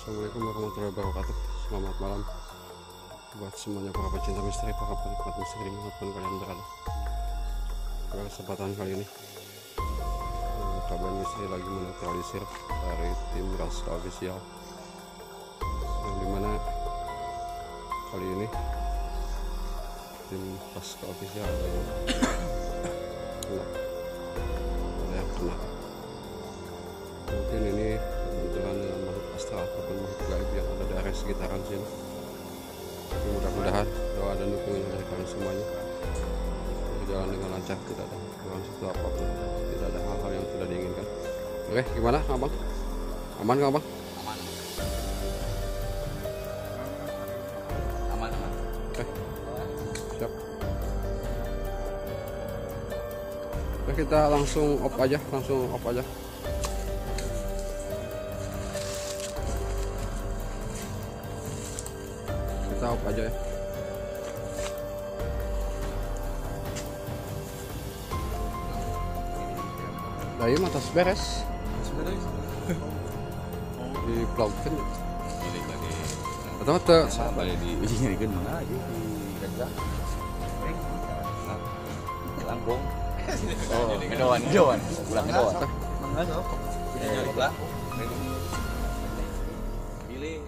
Assalamualaikum warahmatullahi wabarakatuh. Selamat malam Buat semuanya para pecinta misteri Para penikmat misteri di mana pun kalian berada Pada kesempatan kali ini. Eh, Kabar misteri lagi menetralisir Dari tim Raska Official. Yang di mana Kali ini Tim Raska Official ada yang ataupun makhluk gaib yang ada di area sekitaran sini. Tapi mudah-mudahan doa dan dukungan dari kalian semuanya berjalan dengan lancar tidak ada kurang satu apa pun tidak ada hal-hal yang tidak diinginkan. Oke gimana abang? Aman nggak abang? Aman aman aman oke siap. Oke kita langsung off aja langsung off aja kita off aja ya Nah, iya mah tas beres di pelautkan ya. ini lagi Atau balik di ini kan mana aja di kerja Lampung oh Medowan Medowan pulang sok pilih